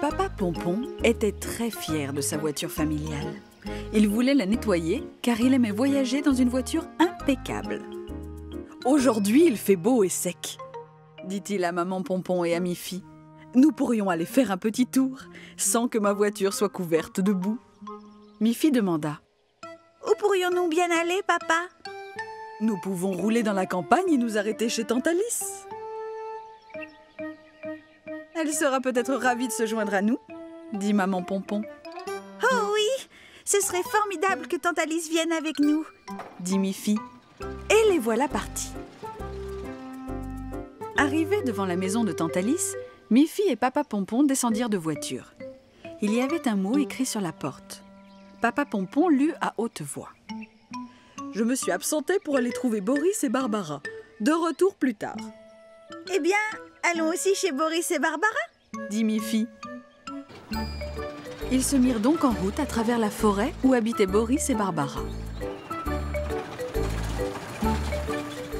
Papa Pompon était très fier de sa voiture familiale. Il voulait la nettoyer car il aimait voyager dans une voiture impeccable. Aujourd'hui, il fait beau et sec, dit-il à maman Pompon et à Miffy. Nous pourrions aller faire un petit tour sans que ma voiture soit couverte de boue. Miffy demanda Où pourrions-nous bien aller, papa? Nous pouvons rouler dans la campagne et nous arrêter chez Tante Alice. Elle sera peut-être ravie de se joindre à nous, dit maman Pompon. Oh oui, ce serait formidable que Tante Alice vienne avec nous, dit Miffy. Et les voilà partis. Arrivés devant la maison de Tante Alice, Miffy et Papa Pompon descendirent de voiture. Il y avait un mot écrit sur la porte. Papa Pompon lut à haute voix. Je me suis absenté pour aller trouver Boris et Barbara. De retour plus tard. Eh bien, allons aussi chez Boris et Barbara dit Miffy. Ils se mirent donc en route à travers la forêt où habitaient Boris et Barbara.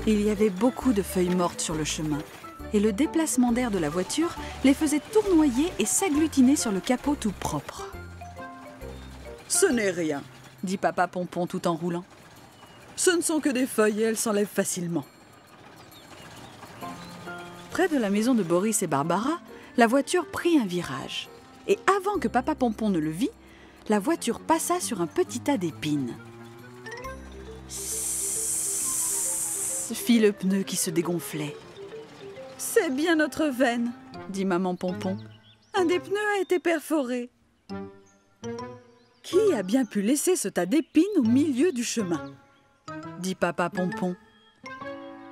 Il y avait beaucoup de feuilles mortes sur le chemin, et le déplacement d'air de la voiture les faisait tournoyer et s'agglutiner sur le capot tout propre. Ce n'est rien, dit papa Pompon tout en roulant. Ce ne sont que des feuilles et elles s'enlèvent facilement. Près de la maison de Boris et Barbara, la voiture prit un virage. Et avant que papa Pompon ne le vît, la voiture passa sur un petit tas d'épines. fit le pneu qui se dégonflait. C'est bien notre veine, dit maman Pompon. Un des pneus a été perforé. Qui a bien pu laisser ce tas d'épines au milieu du chemin dit papa Pompon.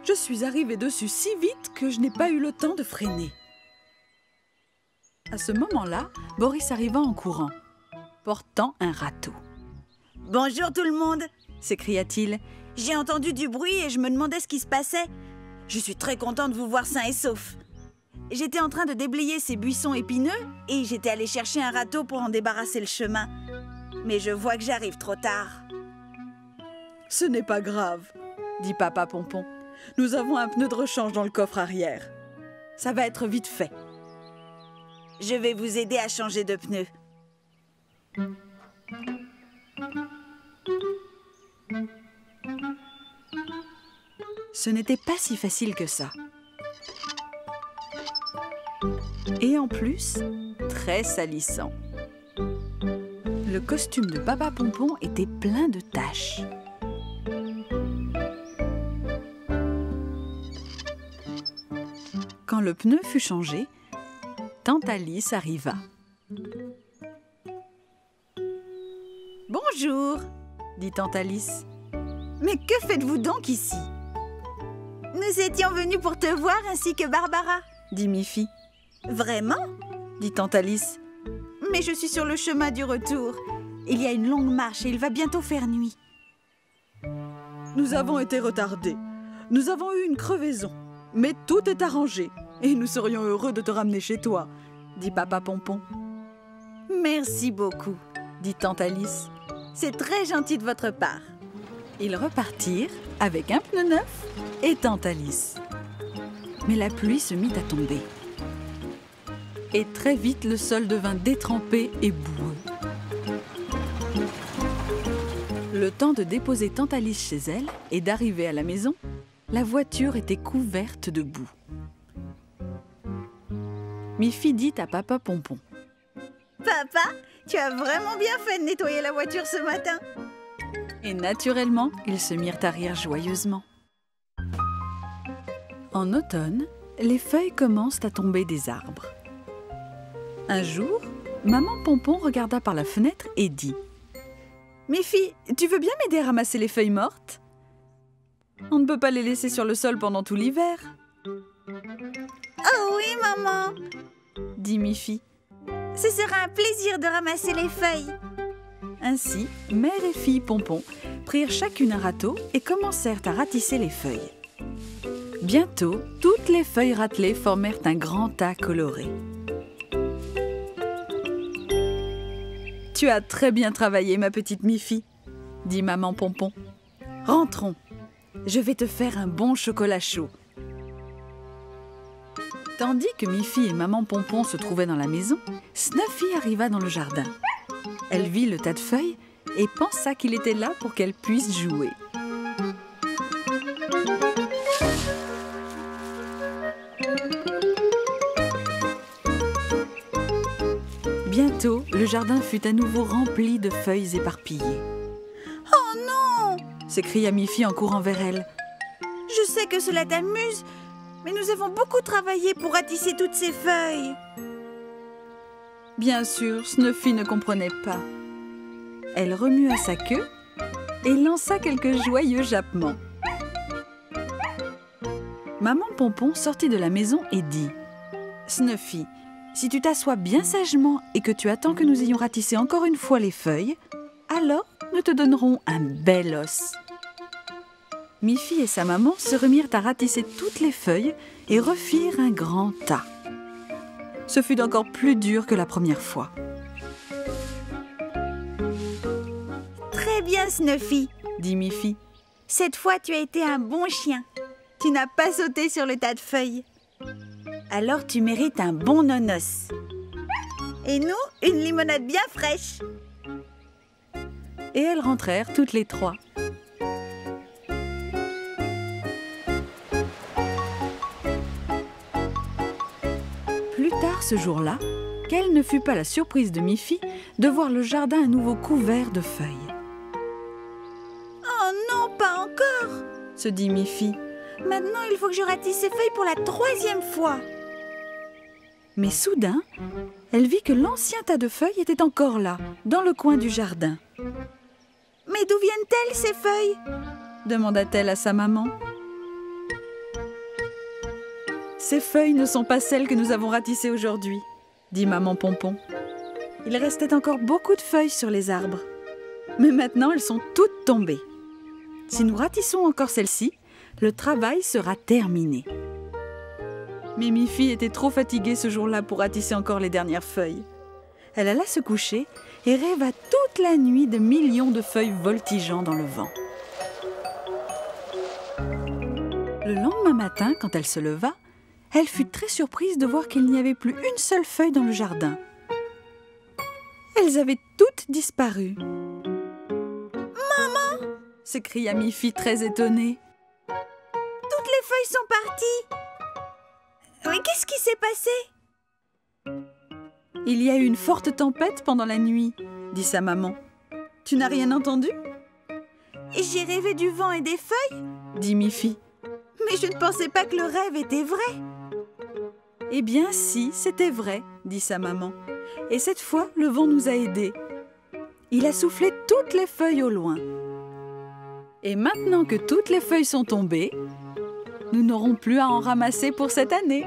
Je suis arrivé dessus si vite que je n'ai pas eu le temps de freiner. À ce moment-là, Boris arriva en courant, portant un râteau. Bonjour tout le monde s'écria-t-il. J'ai entendu du bruit et je me demandais ce qui se passait. Je suis très content de vous voir sain et sauf. J'étais en train de déblayer ces buissons épineux et j'étais allé chercher un râteau pour en débarrasser le chemin. Mais je vois que j'arrive trop tard. Ce n'est pas grave, dit Papa Pompon. Nous avons un pneu de rechange dans le coffre arrière. Ça va être vite fait. Je vais vous aider à changer de pneu. Ce n'était pas si facile que ça. Et en plus, très salissant. Le costume de Papa Pompon était plein de taches. Le pneu fut changé, Tante Alice arriva. Bonjour, dit Tante Alice. Mais que faites-vous donc ici? Nous étions venus pour te voir ainsi que Barbara, dit Miffy. Vraiment? dit Tante Alice. Mais je suis sur le chemin du retour. Il y a une longue marche et il va bientôt faire nuit. Nous avons été retardés. Nous avons eu une crevaison. Mais tout est arrangé et nous serions heureux de te ramener chez toi, dit Papa Pompon. Merci beaucoup, dit Tante Alice. C'est très gentil de votre part. Ils repartirent avec un pneu neuf et Tante Alice. Mais la pluie se mit à tomber. Et très vite, le sol devint détrempé et boueux. Le temps de déposer Tante Alice chez elle et d'arriver à la maison, la voiture était couverte de boue. Miffy dit à Papa Pompon. Papa, tu as vraiment bien fait de nettoyer la voiture ce matin. Et naturellement, ils se mirent à rire joyeusement. En automne, les feuilles commencent à tomber des arbres. Un jour, maman Pompon regarda par la fenêtre et dit Miffy, tu veux bien m'aider à ramasser les feuilles mortes on ne peut pas les laisser sur le sol pendant tout l'hiver. Oh oui, maman dit Miffy. Ce sera un plaisir de ramasser les feuilles. Ainsi, mère et fille Pompon prirent chacune un râteau et commencèrent à ratisser les feuilles. Bientôt, toutes les feuilles râtelées formèrent un grand tas coloré. Tu as très bien travaillé, ma petite Miffy, dit maman Pompon. Rentrons je vais te faire un bon chocolat chaud. Tandis que Miffy et Maman Pompon se trouvaient dans la maison, Snuffy arriva dans le jardin. Elle vit le tas de feuilles et pensa qu'il était là pour qu'elle puisse jouer. Bientôt, le jardin fut à nouveau rempli de feuilles éparpillées. Oh non s'écria Miffy en courant vers elle. Je sais que cela t'amuse, mais nous avons beaucoup travaillé pour ratisser toutes ces feuilles. Bien sûr, Snuffy ne comprenait pas. Elle remua sa queue et lança quelques joyeux jappements. Maman Pompon sortit de la maison et dit Snuffy, si tu t'assois bien sagement et que tu attends que nous ayons ratissé encore une fois les feuilles, alors nous te donnerons un bel os. Miffy et sa maman se remirent à ratisser toutes les feuilles et refirent un grand tas. Ce fut encore plus dur que la première fois. Très bien, Snuffy, dit Miffy. Cette fois, tu as été un bon chien. Tu n'as pas sauté sur le tas de feuilles. Alors tu mérites un bon nonos. Et nous, une limonade bien fraîche. Et elles rentrèrent toutes les trois. Ce jour-là, quelle ne fut pas la surprise de Miffy de voir le jardin à nouveau couvert de feuilles. Oh non, pas encore se dit Miffy. Maintenant, il faut que je ratisse ces feuilles pour la troisième fois. Mais soudain, elle vit que l'ancien tas de feuilles était encore là, dans le coin du jardin. Mais d'où viennent-elles ces feuilles? demanda-t-elle à sa maman. Ces feuilles ne sont pas celles que nous avons ratissées aujourd'hui, dit maman Pompon. Il restait encore beaucoup de feuilles sur les arbres. Mais maintenant, elles sont toutes tombées. Si nous ratissons encore celles-ci, le travail sera terminé. Mais Miffy était trop fatiguée ce jour-là pour ratisser encore les dernières feuilles. Elle alla se coucher et rêva toute la nuit de millions de feuilles voltigeant dans le vent. Le lendemain matin, quand elle se leva, elle fut très surprise de voir qu'il n'y avait plus une seule feuille dans le jardin. Elles avaient toutes disparu. Maman s'écria Miffy très étonnée. Toutes les feuilles sont parties mais qu'est-ce qui s'est passé Il y a eu une forte tempête pendant la nuit, dit sa maman. Tu n'as rien entendu? J'ai rêvé du vent et des feuilles, dit Miffy. Mais je ne pensais pas que le rêve était vrai. Eh bien si, c'était vrai, dit sa maman. Et cette fois, le vent nous a aidés. Il a soufflé toutes les feuilles au loin. Et maintenant que toutes les feuilles sont tombées, nous n'aurons plus à en ramasser pour cette année.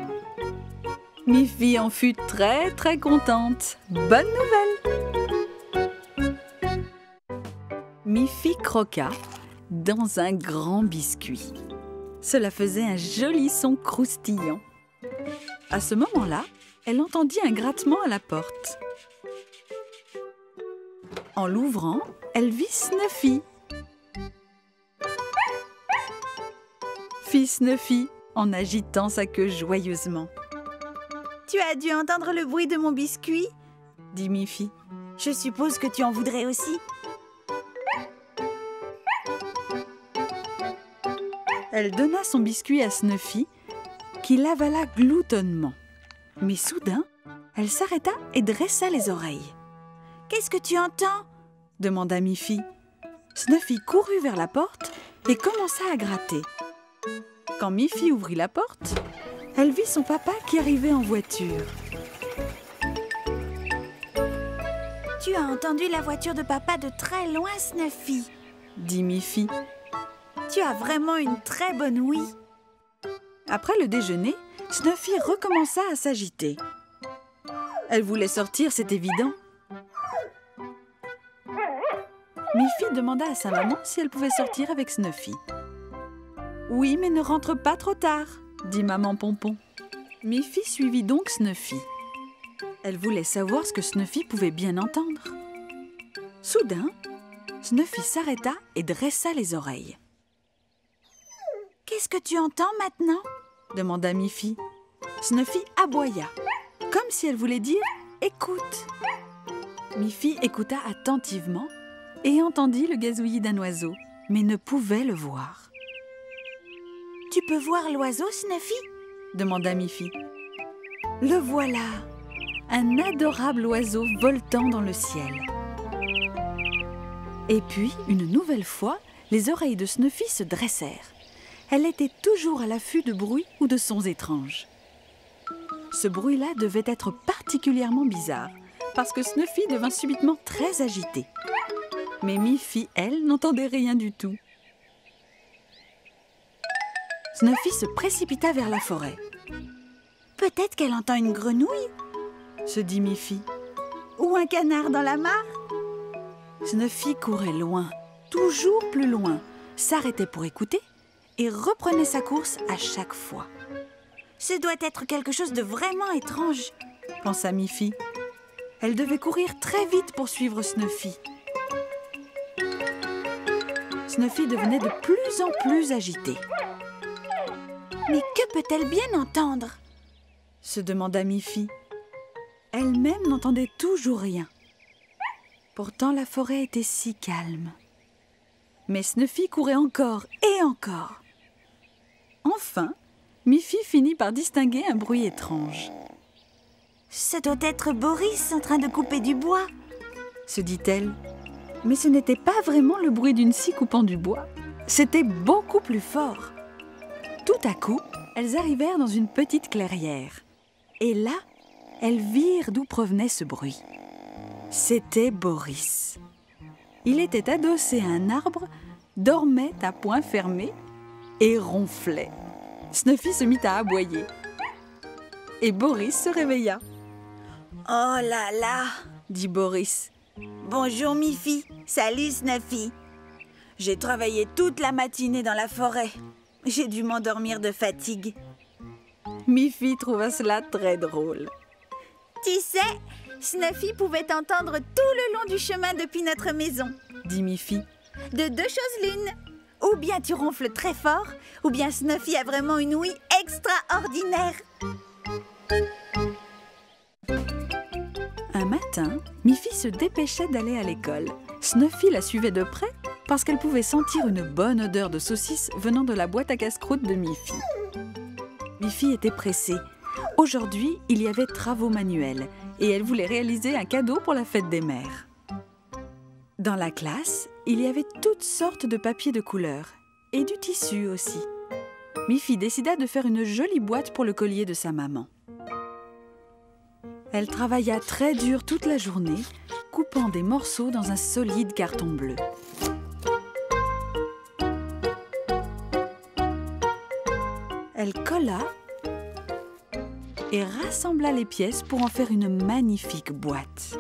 Miffy en fut très très contente. Bonne nouvelle Miffy croqua dans un grand biscuit. Cela faisait un joli son croustillant. À ce moment-là, elle entendit un grattement à la porte. En l'ouvrant, elle vit Snuffy fit Snuffy en agitant sa queue joyeusement. Tu as dû entendre le bruit de mon biscuit dit Miffy. Je suppose que tu en voudrais aussi. Elle donna son biscuit à Snuffy, qui l'avala gloutonnement. Mais soudain, elle s'arrêta et dressa les oreilles. Qu'est-ce que tu entends? demanda Miffy. Snuffy courut vers la porte et commença à gratter. Quand Miffy ouvrit la porte, elle vit son papa qui arrivait en voiture. Tu as entendu la voiture de papa de très loin, Snuffy dit Miffy. Tu as vraiment une très bonne ouïe. Après le déjeuner, Snuffy recommença à s'agiter. Elle voulait sortir, c'est évident. Miffy demanda à sa maman si elle pouvait sortir avec Snuffy. Oui, mais ne rentre pas trop tard, dit maman Pompon. Miffy suivit donc Snuffy. Elle voulait savoir ce que Snuffy pouvait bien entendre. Soudain, Snuffy s'arrêta et dressa les oreilles. Qu'est-ce que tu entends maintenant? Demanda Miffy. Snuffy aboya, comme si elle voulait dire ⁇ Écoute !⁇ Miffy écouta attentivement et entendit le gazouillis d'un oiseau, mais ne pouvait le voir. Tu peux voir l'oiseau, Snuffy? demanda Miffy. Le voilà Un adorable oiseau voltant dans le ciel. Et puis, une nouvelle fois, les oreilles de Snuffy se dressèrent. Elle était toujours à l'affût de bruits ou de sons étranges. Ce bruit-là devait être particulièrement bizarre, parce que Snuffy devint subitement très agitée. Mais Miffy, elle, n'entendait rien du tout. Snuffy se précipita vers la forêt. Peut-être qu'elle entend une grenouille se dit Miffy. Ou un canard dans la mare Snuffy courait loin, toujours plus loin, s'arrêtait pour écouter et reprenait sa course à chaque fois. Ce doit être quelque chose de vraiment étrange, pensa Miffy. Elle devait courir très vite pour suivre Snuffy. Snuffy devenait de plus en plus agitée. Mais que peut-elle bien entendre? se demanda Miffy. Elle-même n'entendait toujours rien. Pourtant la forêt était si calme. Mais Snuffy courait encore et encore. Enfin, Miffy finit par distinguer un bruit étrange. Ça doit être Boris en train de couper du bois, se dit-elle. Mais ce n'était pas vraiment le bruit d'une scie coupant du bois. C'était beaucoup plus fort. Tout à coup, elles arrivèrent dans une petite clairière. Et là, elles virent d'où provenait ce bruit. C'était Boris. Il était adossé à un arbre, dormait à point fermé et ronflait. Snuffy se mit à aboyer. Et Boris se réveilla. Oh là là dit Boris. Bonjour Miffy, salut Snuffy. J'ai travaillé toute la matinée dans la forêt. J'ai dû m'endormir de fatigue. Miffy trouva cela très drôle. Tu sais, Snuffy pouvait entendre tout le long du chemin depuis notre maison, dit Miffy. De deux choses l'une. Ou bien tu ronfles très fort, ou bien Snuffy a vraiment une ouïe extraordinaire. Un matin, Miffy se dépêchait d'aller à l'école. Snuffy la suivait de près parce qu'elle pouvait sentir une bonne odeur de saucisse venant de la boîte à casse-croûte de Miffy. Miffy était pressée. Aujourd'hui, il y avait travaux manuels et elle voulait réaliser un cadeau pour la fête des mères. Dans la classe, il y avait toutes sortes de papiers de couleur et du tissu aussi. Miffy décida de faire une jolie boîte pour le collier de sa maman. Elle travailla très dur toute la journée, coupant des morceaux dans un solide carton bleu. Elle colla et rassembla les pièces pour en faire une magnifique boîte.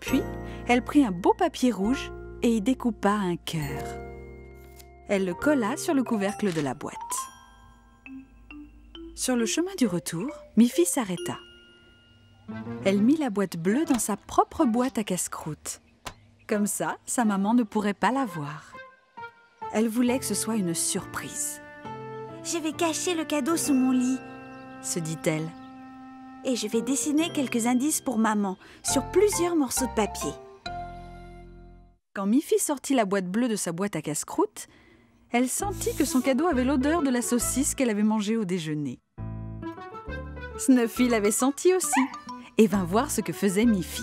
Puis, elle prit un beau papier rouge et y découpa un cœur. Elle le colla sur le couvercle de la boîte. Sur le chemin du retour, Miffy s'arrêta. Elle mit la boîte bleue dans sa propre boîte à casse-croûte. Comme ça, sa maman ne pourrait pas la voir. Elle voulait que ce soit une surprise. Je vais cacher le cadeau sous mon lit, se dit-elle. Et je vais dessiner quelques indices pour maman sur plusieurs morceaux de papier. Quand Miffy sortit la boîte bleue de sa boîte à casse-croûte, elle sentit que son cadeau avait l'odeur de la saucisse qu'elle avait mangée au déjeuner. Snuffy l'avait senti aussi et vint voir ce que faisait Miffy.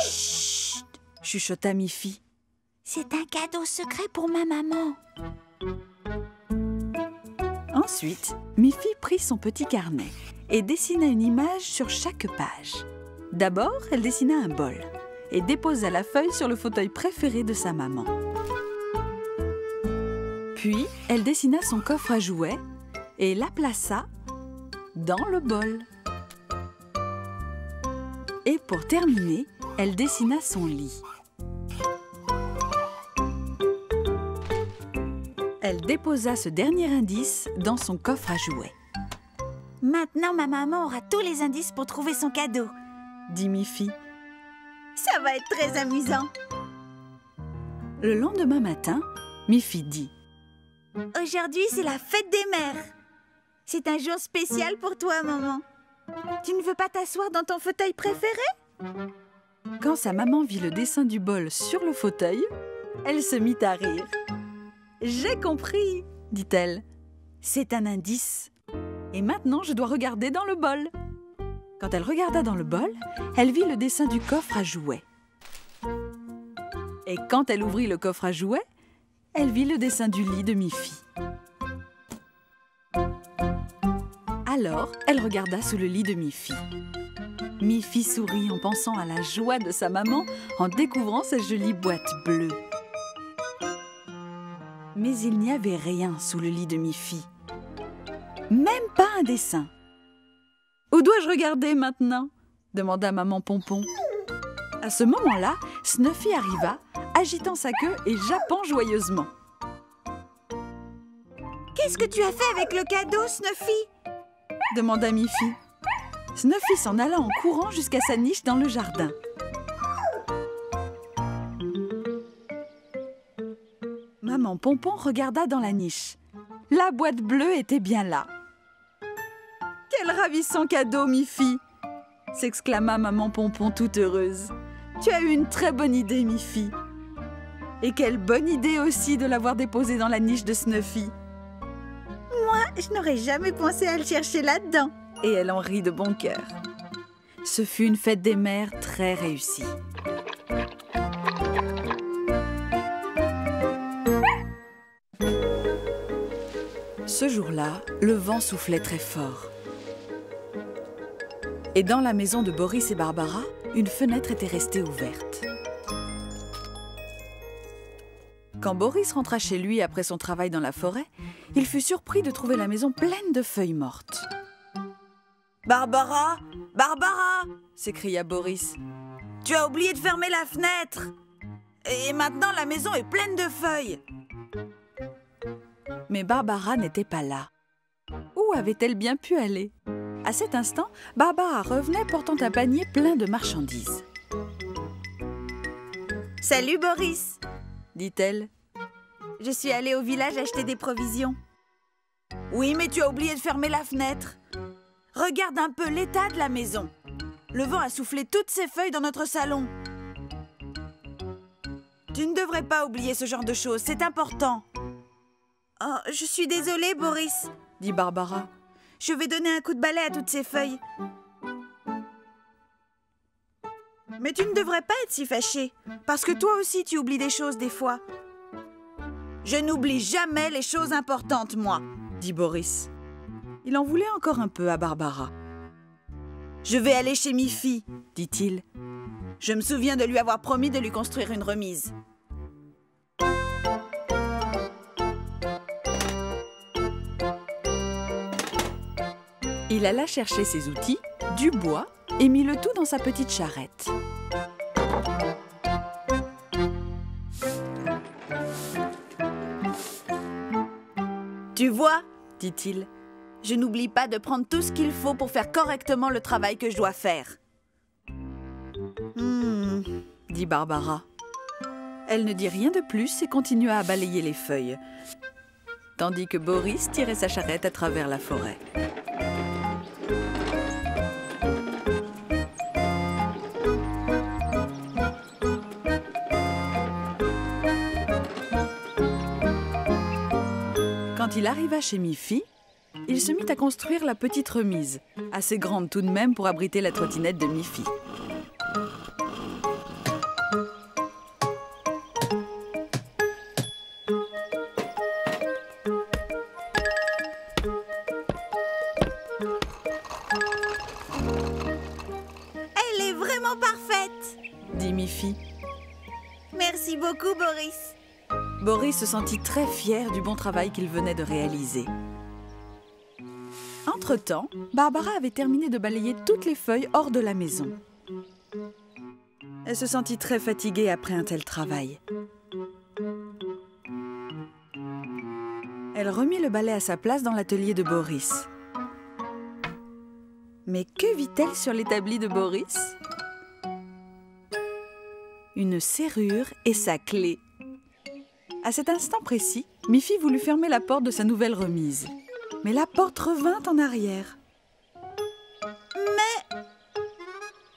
Chut chuchota Miffy. C'est un cadeau secret pour ma maman. Ensuite, Miffy prit son petit carnet et dessina une image sur chaque page. D'abord, elle dessina un bol et déposa la feuille sur le fauteuil préféré de sa maman. Puis, elle dessina son coffre à jouets et la plaça dans le bol. Et pour terminer, elle dessina son lit. Elle déposa ce dernier indice dans son coffre à jouets. Maintenant, ma maman aura tous les indices pour trouver son cadeau, dit Miffy. Ça va être très amusant. Le lendemain matin, Miffy dit Aujourd'hui, c'est la fête des mères. C'est un jour spécial pour toi, maman. Tu ne veux pas t'asseoir dans ton fauteuil préféré? Quand sa maman vit le dessin du bol sur le fauteuil, elle se mit à rire. J'ai compris, dit-elle. C'est un indice. Et maintenant, je dois regarder dans le bol. Quand elle regarda dans le bol, elle vit le dessin du coffre à jouets. Et quand elle ouvrit le coffre à jouets, elle vit le dessin du lit de Miffy. Alors, elle regarda sous le lit de Miffy. Miffy sourit en pensant à la joie de sa maman en découvrant sa jolie boîte bleue. Mais il n'y avait rien sous le lit de Miffy. Même pas un dessin. Où dois-je regarder maintenant? demanda maman Pompon. À ce moment-là, Snuffy arriva, agitant sa queue et jappant joyeusement. Qu'est-ce que tu as fait avec le cadeau, Snuffy? demanda Miffy. Snuffy s'en alla en courant jusqu'à sa niche dans le jardin. Maman Pompon regarda dans la niche. La boîte bleue était bien là. Quel ravissant cadeau, Miffy s'exclama maman Pompon toute heureuse. Tu as eu une très bonne idée, Miffy. Et quelle bonne idée aussi de l'avoir déposé dans la niche de Snuffy. Moi, je n'aurais jamais pensé à le chercher là-dedans. Et elle en rit de bon cœur. Ce fut une fête des mères très réussie. Ce jour-là, le vent soufflait très fort. Et dans la maison de Boris et Barbara, une fenêtre était restée ouverte. Quand Boris rentra chez lui après son travail dans la forêt, il fut surpris de trouver la maison pleine de feuilles mortes. Barbara Barbara s'écria Boris. Tu as oublié de fermer la fenêtre Et maintenant la maison est pleine de feuilles Mais Barbara n'était pas là. Où avait-elle bien pu aller? À cet instant, Barbara revenait portant un panier plein de marchandises. Salut Boris dit-elle. Je suis allée au village acheter des provisions. Oui, mais tu as oublié de fermer la fenêtre. Regarde un peu l'état de la maison. Le vent a soufflé toutes ces feuilles dans notre salon. Tu ne devrais pas oublier ce genre de choses, c'est important. Oh, je suis désolée, Boris, dit Barbara. Je vais donner un coup de balai à toutes ces feuilles. Mais tu ne devrais pas être si fâché, parce que toi aussi tu oublies des choses des fois. Je n'oublie jamais les choses importantes, moi, dit Boris. Il en voulait encore un peu à Barbara. Je vais aller chez Miffy, dit-il. Je me souviens de lui avoir promis de lui construire une remise. Il alla chercher ses outils, du bois et mit le tout dans sa petite charrette. Dit-il, je n'oublie pas de prendre tout ce qu'il faut pour faire correctement le travail que je dois faire. Hmm, dit Barbara. Elle ne dit rien de plus et continua à balayer les feuilles, tandis que Boris tirait sa charrette à travers la forêt. Il arriva chez Miffy, il se mit à construire la petite remise, assez grande tout de même pour abriter la trottinette de Miffy. Elle est vraiment parfaite, dit Miffy. Merci beaucoup, Boris. Boris se sentit très fier du bon travail qu'il venait de réaliser. Entre-temps, Barbara avait terminé de balayer toutes les feuilles hors de la maison. Elle se sentit très fatiguée après un tel travail. Elle remit le balai à sa place dans l'atelier de Boris. Mais que vit-elle sur l'établi de Boris? Une serrure et sa clé. À cet instant précis, Miffy voulut fermer la porte de sa nouvelle remise. Mais la porte revint en arrière. Mais...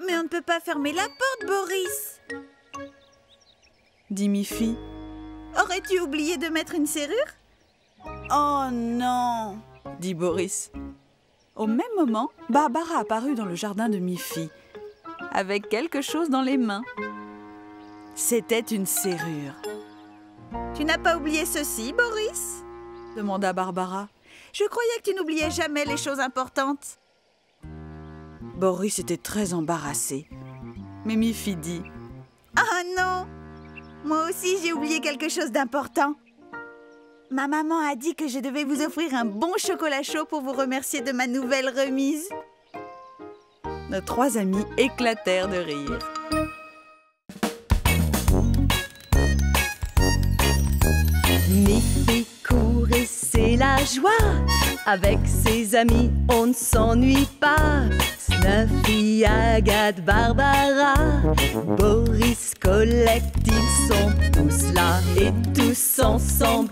Mais on ne peut pas fermer la porte, Boris dit Miffy. Aurais-tu oublié de mettre une serrure? Oh non dit Boris. Au même moment, Barbara apparut dans le jardin de Miffy, avec quelque chose dans les mains. C'était une serrure. Tu n'as pas oublié ceci, Boris demanda Barbara. Je croyais que tu n'oubliais jamais les choses importantes. Boris était très embarrassé. Mais Miffy dit Ah non Moi aussi j'ai oublié quelque chose d'important. Ma maman a dit que je devais vous offrir un bon chocolat chaud pour vous remercier de ma nouvelle remise. Nos trois amis éclatèrent de rire. Avec ses amis, on ne s'ennuie pas. Snuffy, Agathe, Barbara, Boris, Colette, ils sont tous là et tous ensemble.